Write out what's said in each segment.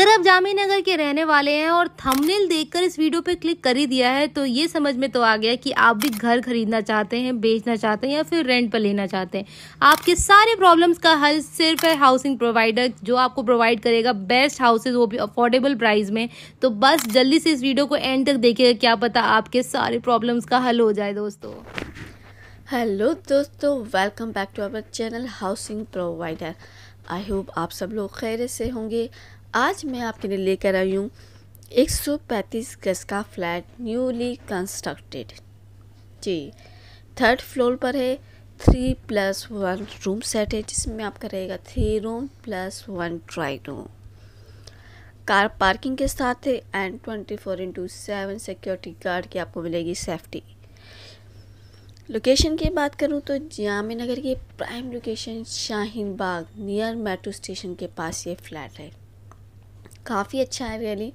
अगर आप जामी नगर के रहने वाले हैं और थंबनेल देखकर इस वीडियो पे क्लिक कर ही दिया है तो ये समझ में तो आ गया कि आप भी घर खरीदना चाहते हैं, बेचना चाहते हैं या फिर रेंट पर लेना चाहते हैं। आपके सारे प्रॉब्लम्स का हल सिर्फ़ है हाउसिंग प्रोवाइडर जो आपको प्रोवाइड करेगा बेस्ट हाउसेज वो भी अफोर्डेबल प्राइस में। तो बस जल्दी से इस वीडियो को एंड तक देखिएगा, क्या पता आपके सारे प्रॉब्लम्स का हल हो जाए दोस्तों। हेलो दोस्तों welcome back to our channel housing provider I hope आप सब लोग खैर से होंगे। आज मैं आपके लिए लेकर आई हूँ 135 गज का फ्लैट न्यूली कंस्ट्रक्टेड जी थर्ड फ्लोर पर है three plus one room set है, जिसमें आपका रहेगा three room plus one dry room car parking के साथ है and twenty four into seven security guard की आपको मिलेगी सेफ्टी लोकेशन की बात करूँ तो जाम नगर की prime location Shaheen Bagh near metro station के पास ये फ्लैट है। काफ़ी अच्छा है रियली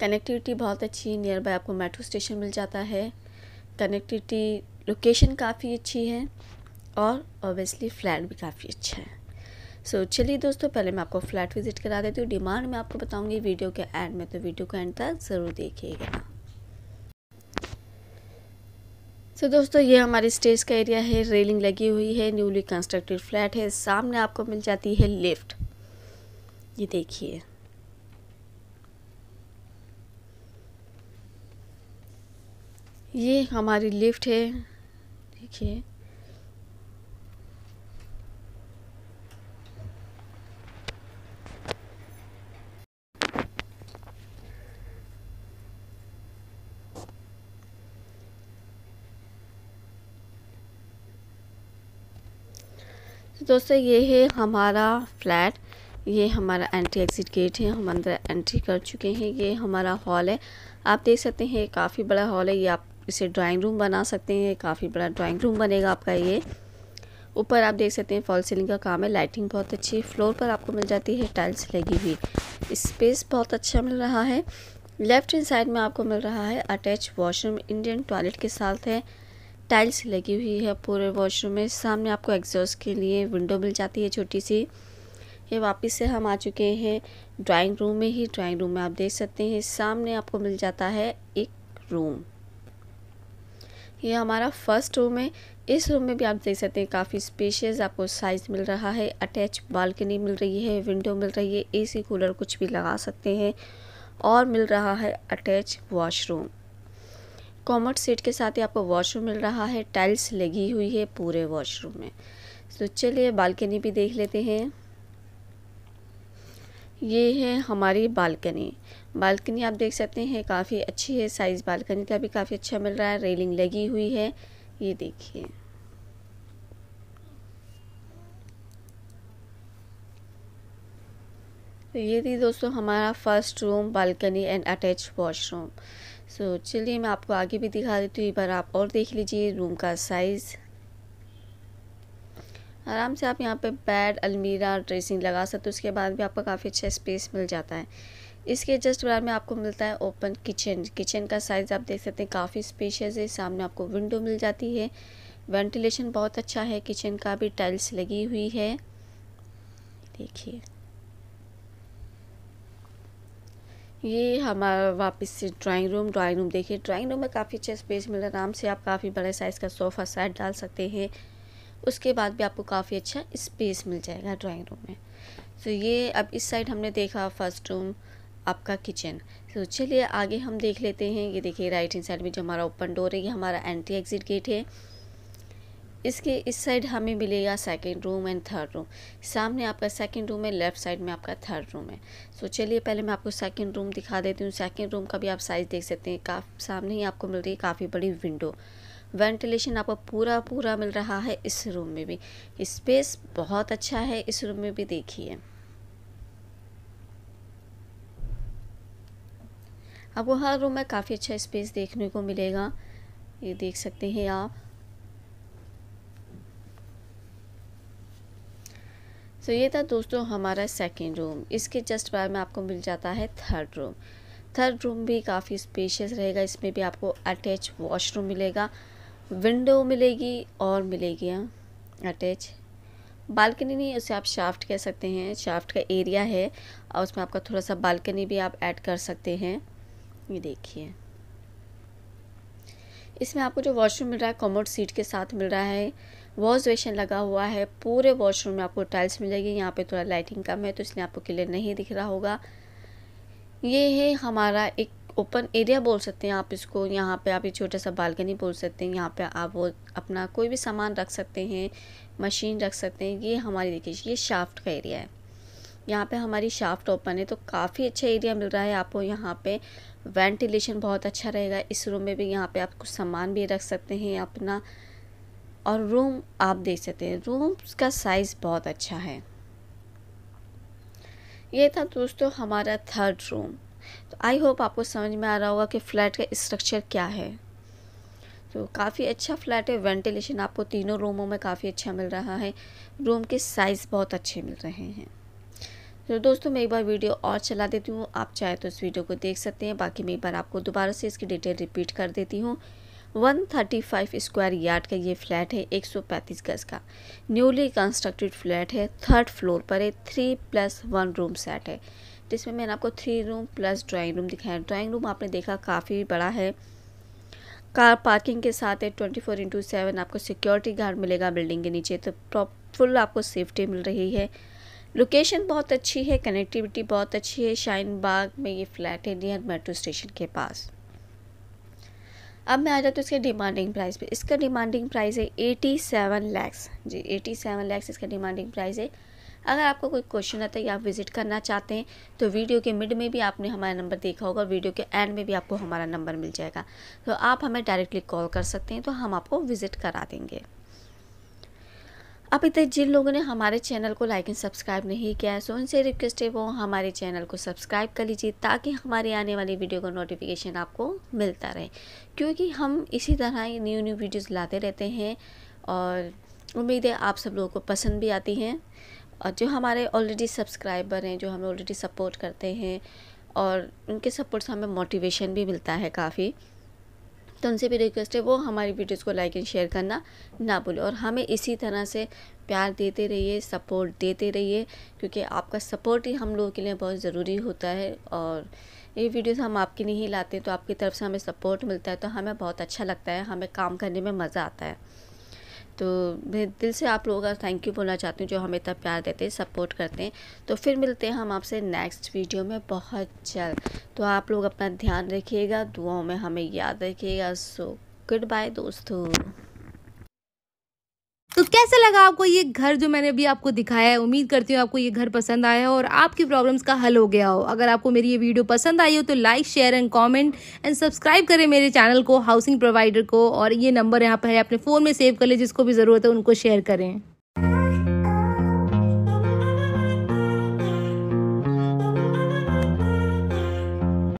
कनेक्टिविटी बहुत अच्छी है नियर बाय आपको मेट्रो स्टेशन मिल जाता है। कनेक्टिविटी लोकेशन काफ़ी अच्छी है और ऑब्वियसली फ्लैट भी काफ़ी अच्छा है। सो so, चलिए दोस्तों पहले मैं आपको फ्लैट विज़िट करा देती हूँ। डिमांड मैं आपको बताऊँगी वीडियो के एंड में तो वीडियो को एंड तक ज़रूर देखिएगा। सो so, दोस्तों ये हमारी स्टेज का एरिया है रेलिंग लगी हुई है न्यूली कंस्ट्रक्टेड फ्लैट है। सामने आपको मिल जाती है लिफ्ट ये देखिए। ये हमारी लिफ्ट है। देखिए। तो दोस्तों, ये है हमारा फ्लैट। ये हमारा एंट्री एग्ज़िट गेट है। हम अंदर एंट्री कर चुके हैं। ये हमारा हॉल है। आप देख सकते हैं काफ़ी बड़ा हॉल है। ये आप इसे ड्राइंग रूम बना सकते हैं। काफ़ी बड़ा ड्राइंग रूम बनेगा आपका ये। ऊपर आप देख सकते हैं फॉल सीलिंग का काम है। लाइटिंग बहुत अच्छी फ्लोर पर आपको मिल जाती है टाइल्स लगी हुई। स्पेस बहुत अच्छा मिल रहा है। लेफ़्ट हैंड साइड में आपको मिल रहा है अटैच वॉशरूम इंडियन टॉयलेट के साथ है। टाइल्स लगी हुई है पूरे वॉशरूम में। सामने आपको एग्जॉस्ट के लिए विंडो मिल जाती है छोटी सी। ये वापस से हम आ चुके हैं ड्राइंग रूम में ही। ड्राइंग रूम में आप देख सकते हैं, सामने आपको मिल जाता है एक रूम ये हमारा फ़र्स्ट रूम है। इस रूम में भी आप देख सकते हैं काफ़ी स्पेशियस आपको साइज़ मिल रहा है। अटैच बालकनी मिल रही है विंडो मिल रही है एसी कूलर कुछ भी लगा सकते हैं। और मिल रहा है अटैच वॉशरूम कॉमर्ट सीट के साथ ही आपको वॉशरूम मिल रहा है। टाइल्स लगी हुई है पूरे वॉशरूम में। तो चलिए बालकनी भी देख लेते हैं। ये है हमारी बालकनी बालकनी आप देख सकते हैं, काफ़ी अच्छी है साइज़ बालकनी का भी काफ़ी अच्छा मिल रहा है रेलिंग लगी हुई है, ये देखिए। तो ये थी दोस्तों हमारा first room balcony and attach washroom so चलिए मैं आपको आगे भी दिखा देती हूँ, एक बार आप और देख लीजिए रूम का साइज़ आराम से आप यहाँ पे बेड अलमीरा ड्रेसिंग लगा सकते हो, उसके बाद भी आपको काफ़ी अच्छा स्पेस मिल जाता है। इसके जस्ट बराबर में आपको मिलता है ओपन किचन। किचन का साइज़ आप देख सकते हैं, काफ़ी स्पेशियस है। सामने आपको विंडो मिल जाती है। वेंटिलेशन बहुत अच्छा है। किचन का भी टाइल्स लगी हुई है। देखिए। ये हमारा वापस से ड्राइंग रूम ड्राइंग रूम देखिए ड्राइंग रूम में काफ़ी अच्छा स्पेस मिल रहा है। आराम से आप काफ़ी बड़े साइज़ का सोफ़ा सेट डाल सकते हैं। उसके बाद भी आपको काफ़ी अच्छा स्पेस मिल जाएगा ड्राइंग रूम में। तो ये अब इस साइड हमने देखा फ़र्स्ट रूम आपका किचन। तो चलिए आगे हम देख लेते हैं। ये देखिए राइट हैंड साइड में जो हमारा ओपन डोर है, ये हमारा एंट्री एग्ज़िट गेट है। इसके इस साइड हमें मिलेगा second room and third room सामने आपका सेकंड रूम है लेफ़्ट साइड में आपका थर्ड रूम है। सो चलिए पहले मैं आपको सेकंड रूम दिखा देती हूँ। सेकंड रूम का भी आप साइज़ देख सकते हैं। काफ़ी, सामने ही आपको मिल रही है काफ़ी बड़ी विंडो वेंटिलेशन आपको पूरा पूरा मिल रहा है इस रूम में भी। स्पेस बहुत अच्छा है इस रूम में भी, देखिए। आपको हर रूम में काफ़ी अच्छा स्पेस देखने को मिलेगा। ये देख सकते हैं आप। तो ये था दोस्तों हमारा सेकेंड रूम इसके जस्ट बार में आपको मिल जाता है थर्ड रूम थर्ड रूम भी काफ़ी स्पेशियस रहेगा। इसमें भी आपको अटैच वॉशरूम मिलेगा विंडो मिलेगी और मिलेगी अटैच बालकनी नहीं, उसे आप शाफ्ट कह सकते हैं। शाफ्ट का एरिया है और उसमें आपका थोड़ा सा बालकनी भी आप ऐड कर सकते हैं। ये देखिए। इसमें आपको जो वॉशरूम मिल रहा है कॉमोड सीट के साथ मिल रहा है वॉश बेशन लगा हुआ है, पूरे वॉशरूम में आपको टाइल्स मिल जाएगी, यहाँ पे थोड़ा लाइटिंग कम है तो इसलिए आपको क्लियर नहीं दिख रहा होगा। ये है हमारा एक ओपन एरिया बोल सकते हैं आप इसको, यहाँ पे आप ये छोटा सा बालकनी बोल सकते हैं, यहाँ पे आप वो अपना कोई भी सामान रख सकते हैं मशीन रख सकते हैं, ये हमारी देखिए, ये शाफ्ट का एरिया है। यहाँ पे हमारी शाफ्ट ओपन है तो काफ़ी अच्छा एरिया मिल रहा है आपको यहाँ पे। वेंटिलेशन बहुत अच्छा रहेगा। इस रूम में भी यहाँ पे आप कुछ सामान भी रख सकते हैं, अपना और रूम आप देख सकते हैं। रूम का साइज़ बहुत अच्छा है। ये था दोस्तों हमारा थर्ड रूम तो आई होप आपको समझ में आ रहा होगा कि फ़्लैट का स्ट्रक्चर क्या है। तो काफ़ी अच्छा फ्लैट है। वेंटिलेशन आपको तीनों रूमों में काफ़ी अच्छा मिल रहा है। रूम के साइज़ बहुत अच्छे मिल रहे हैं। तो दोस्तों, मैं एक बार वीडियो और चला देती हूँ। आप चाहे तो इस वीडियो को देख सकते हैं। बाकी मैं एक बार आपको दोबारा से इसकी डिटेल रिपीट कर देती हूँ। 135 स्क्वायर यार्ड का ये फ्लैट है 135 गज का। न्यूली कंस्ट्रक्टेड फ्लैट है, थर्ड फ्लोर पर है, three plus one room set है। जिसमें मैंने आपको three room plus drawing room दिखाया ड्राइंग रूम आपने देखा काफ़ी बड़ा है। कार पार्किंग के साथ है, ट्वेंटी फोर इंटू सेवन आपको सिक्योरिटी गार्ड मिलेगा बिल्डिंग के नीचे। तो फुल आपको सेफ्टी मिल रही है। लोकेशन बहुत अच्छी है कनेक्टिविटी बहुत अच्छी है शाइन बाग में ये फ्लैट है नियर मेट्रो स्टेशन के पास। अब मैं आ जाती हूँ इसके डिमांडिंग प्राइस पे। इसका डिमांडिंग प्राइस है एटी सेवन लैक्स जी एटी सेवन लैक्स इसका डिमांडिंग प्राइस है। अगर आपको कोई क्वेश्चन आता है या आप विज़िट करना चाहते हैं तो वीडियो के मिड में भी आपने हमारा नंबर देखा होगा वीडियो के एंड में भी आपको हमारा नंबर मिल जाएगा। तो आप हमें डायरेक्टली कॉल कर सकते हैं तो हम आपको विज़िट करा देंगे। अभी तक जिन लोगों ने हमारे चैनल को लाइक एंड सब्सक्राइब नहीं किया है, सो उनसे रिक्वेस्ट है वो हमारे चैनल को सब्सक्राइब कर लीजिए, ताकि हमारी आने वाली वीडियो का नोटिफिकेशन आपको मिलता रहे। क्योंकि हम इसी तरह न्यू न्यू वीडियोस लाते रहते हैं, और उम्मीद है आप सब लोगों को पसंद भी आती हैं। और जो हमारे ऑलरेडी सब्सक्राइबर हैं, जो हमें ऑलरेडी सपोर्ट करते हैं, और उनके सपोर्ट से हमें मोटिवेशन भी मिलता है काफ़ी। तो उनसे भी रिक्वेस्ट है, वो हमारी वीडियोस को लाइक एंड शेयर करना ना भूलें और हमें इसी तरह से प्यार देते रहिए सपोर्ट देते रहिए, क्योंकि आपका सपोर्ट ही हम लोगों के लिए बहुत ज़रूरी होता है और ये वीडियोस हम आपके लिए ही लाते हैं तो आपकी तरफ़ से हमें सपोर्ट मिलता है तो हमें बहुत अच्छा लगता है, हमें काम करने में मज़ा आता है। तो मैं दिल से आप लोगों का थैंक यू बोलना चाहती हूँ जो हमें इतना प्यार देते हैं सपोर्ट करते हैं। तो फिर मिलते हैं हम आपसे नेक्स्ट वीडियो में बहुत जल्द। तो आप लोग अपना ध्यान रखिएगा, दुआओं में हमें याद रखिएगा। सो गुड बाय दोस्तों। लगा आपको ये घर जो मैंने अभी आपको दिखाया है? उम्मीद करती हूँ आपको ये घर पसंद आया हो और आपकी प्रॉब्लम्स का हल हो गया हो। अगर आपको मेरी ये वीडियो पसंद आई हो तो like share and comment and subscribe करें मेरे चैनल को हाउसिंग प्रोवाइडर को और ये नंबर यहाँ पर है, अपने फ़ोन में सेव कर ले, जिसको भी ज़रूरत है उनको शेयर करें।